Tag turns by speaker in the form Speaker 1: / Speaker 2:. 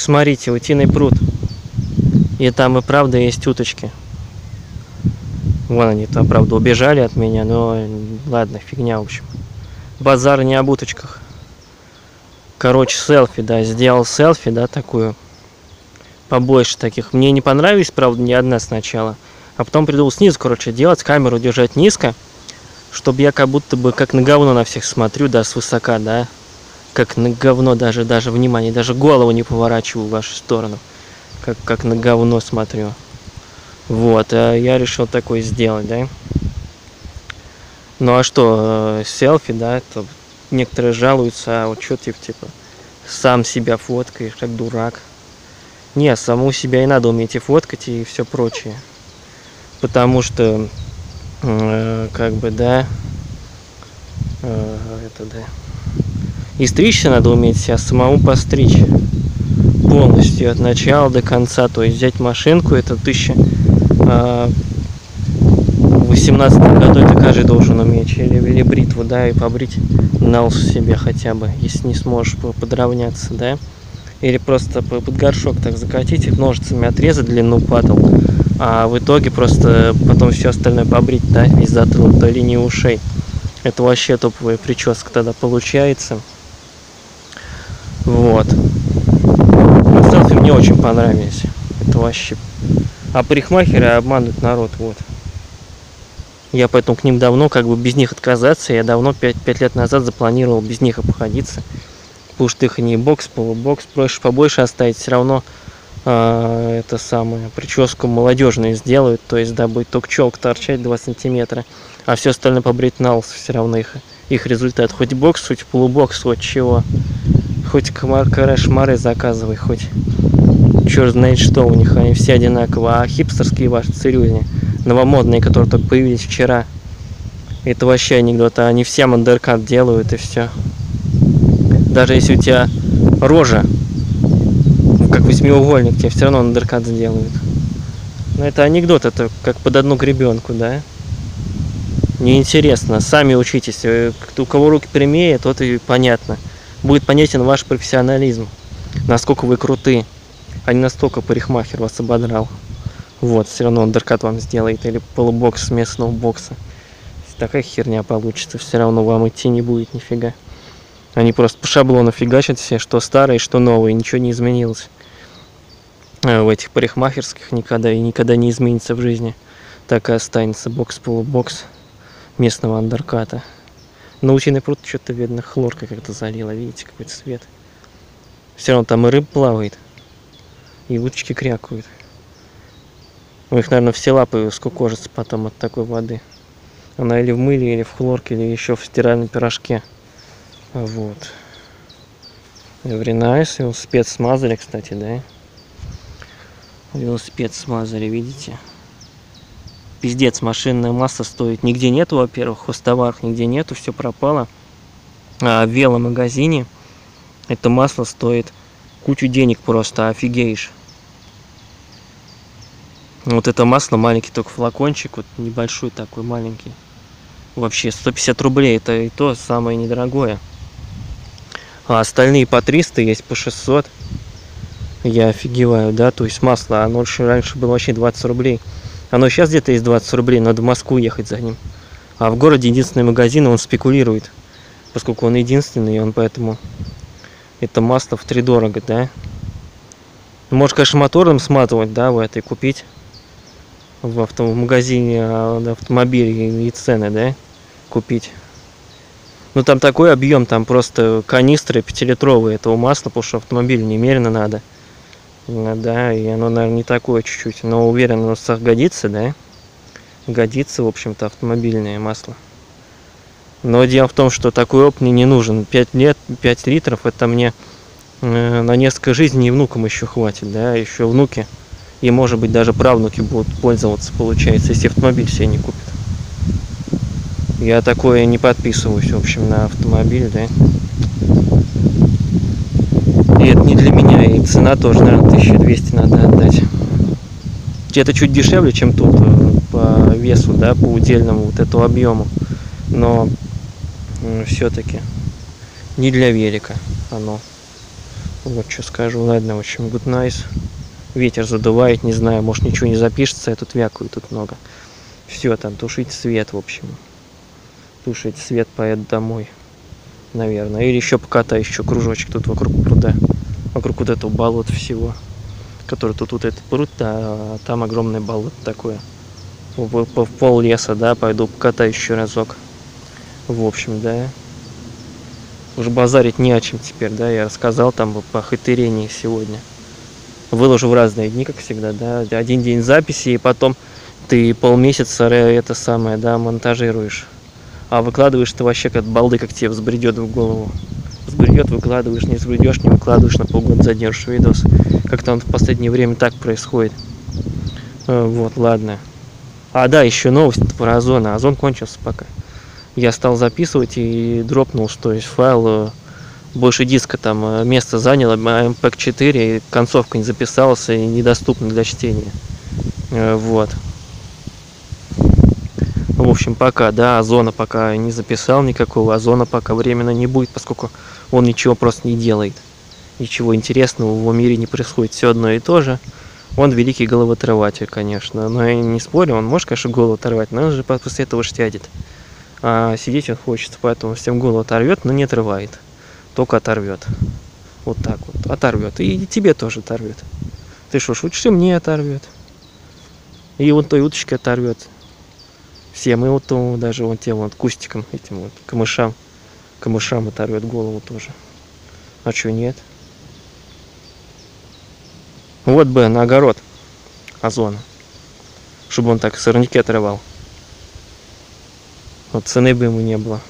Speaker 1: смотрите, утиный пруд. И там и правда есть уточки. Вон они там, правда, убежали от меня, но ладно, фигня, в общем. Базар не об уточках. Короче, селфи, да, сделал селфи, да, такую. Побольше таких. Мне не понравились, правда, ни одна сначала. А потом придумал снизу, короче, делать, камеру держать низко, чтобы я как будто бы как на говно на всех смотрю, да, свысока, да. Как на говно даже, даже, внимание, даже голову не поворачиваю в вашу сторону. Как, как на говно смотрю. Вот, а я решил такое сделать, да. Ну а что, э, селфи, да, это некоторые жалуются, а вот что типа, типа, сам себя фоткаешь, как дурак. Не, саму себя и надо уметь и фоткать, и все прочее. Потому что, э, как бы, да, э, это да. И стричься надо уметь себя самому постричь полностью от начала до конца. То есть взять машинку, это тысяча в восемнадцатом году это каждый должен уметь. Или, или бритву, да, и побрить на ус себе хотя бы, если не сможешь подровняться, да. Или просто под горшок так закатить и ножицами отрезать длину падал. А в итоге просто потом все остальное побрить, да, весь затылок до линии ушей. Это вообще топовая прическа тогда получается. Вот. Но селфи мне очень понравились. Это вообще а парикмахеры обманывают народ, вот. Я поэтому к ним давно, как бы без них отказаться, я давно, 5, 5 лет назад запланировал без них обходиться. Потому что их не бокс, полубокс, проще побольше оставить, все равно э, это самое, прическу молодежную сделают, то есть да, будет только челка торчать 2 сантиметра, а все остальное побрить на лысо, все равно их, их результат. Хоть бокс, хоть полубокс, хоть чего. Хоть каре-шмары заказывай, хоть черт знает что у них, они все одинаковые, а хипстерские ваши цирюльни, новомодные, которые только появились вчера, это вообще анекдот, а они все мандеркат делают и все. Даже если у тебя рожа, как восьмиугольник, тебе все равно андеркат сделают. Но это анекдот, это как под одну гребенку, да? Неинтересно, сами учитесь. Э, у кого руки прямее, тот и понятно. Будет понятен ваш профессионализм, насколько вы крутые а не настолько парикмахер вас ободрал. Вот, все равно андеркат вам сделает или полубокс местного бокса. Такая херня получится, все равно вам идти не будет нифига. Они просто по шаблону фигачат все, что старое, что новое, ничего не изменилось. А в этих парикмахерских никогда и никогда не изменится в жизни. Так и останется бокс-полубокс местного андерката. На утиный пруд что-то видно хлорка как-то залила, видите, какой цвет. Все равно там и рыб плавает и уточки крякают. У них, наверное, все лапы скукожатся потом от такой воды. Она или в мыле, или в хлорке, или еще в стиральном пирожке. Вот. Nice. Велосипед смазали, кстати, да? Велосипед смазали, видите? Пиздец, машинное масло стоит. Нигде нету, во-первых, хостоваров нигде нету, все пропало. А в веломагазине это масло стоит кучу денег просто, офигеешь. Вот это масло маленький только флакончик, вот небольшой такой маленький. Вообще 150 рублей, это и то самое недорогое. А остальные по 300 есть, по 600. Я офигеваю, да, то есть масло, оно раньше было вообще 20 рублей. Оно сейчас где-то есть 20 рублей, надо в Москву ехать за ним. А в городе единственный магазин, он спекулирует. Поскольку он единственный, он поэтому это масло в три дорого, да. Может, конечно, мотором сматывать, да, в этой купить в а, автомобилей и цены, да, купить. Ну там такой объем, там просто канистры пятилитровые этого масла, потому что автомобиль немерено надо. Да, и оно, наверное, не такое чуть-чуть, но уверен, оно годится, да? Годится, в общем-то, автомобильное масло. Но дело в том, что такой опыт мне не нужен. 5 лет, 5 литров, это мне э, на несколько жизней и внукам еще хватит, да, еще внуки и может быть даже правнуки будут пользоваться, получается, если автомобиль себе не купят. Я такое не подписываюсь, в общем, на автомобиль, да. И это не для меня, цена тоже, наверное, 1200 надо отдать. Это чуть дешевле, чем тут э, по весу, да, по удельному вот этому объему. Но все-таки не для велика оно. Вот что скажу. Ладно, в общем, good nice. Ветер задувает, не знаю, может ничего не запишется, я тут вякую тут много. Все, там тушить свет, в общем. Тушить свет, поеду домой. Наверное. Или еще покатаю еще кружочек тут вокруг пруда. Вокруг вот этого болота всего. Который тут вот этот пруд, а там огромное болото такое. В пол леса, да, пойду покатаю еще разок. В общем, да. Уже базарить не о чем теперь, да, я рассказал там по хитерении сегодня. Выложу в разные дни, как всегда, да. Один день записи, и потом ты полмесяца это самое, да, монтажируешь. А выкладываешь ты вообще как балды, как тебе взбредет в голову. Взбредет, выкладываешь, не взбредешь, не выкладываешь, на полгода задержишь видос. Как-то он в последнее время так происходит. Э, вот, ладно. А, да, еще новость про Озон. Озон кончился пока. Я стал записывать и дропнул, что есть файл э, больше диска там э, место заняло, MPEG 4, концовка не записалась и недоступна для чтения. Вот. В общем, пока, да, Озона пока не записал никакого, Озона пока временно не будет, поскольку он ничего просто не делает. Ничего интересного в его мире не происходит, все одно и то же. Он великий головоотрыватель, конечно, но я не спорю, он может, конечно, голову оторвать, но он же после этого штядит. А сидеть он хочет, поэтому всем голову оторвет, но не отрывает. Только оторвет. Вот так вот. Оторвет. И тебе тоже оторвет. Ты что, шутишь, и мне оторвет. И вот той уточки оторвет всем, и вот тому, даже вот тем вот кустикам, этим вот камышам, камышам оторвет голову тоже. А что нет? Вот бы на огород озона, чтобы он так сорняки отрывал. Вот цены бы ему не было.